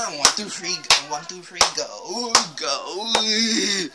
Now One, two, three, go. One, two, three, go. Go.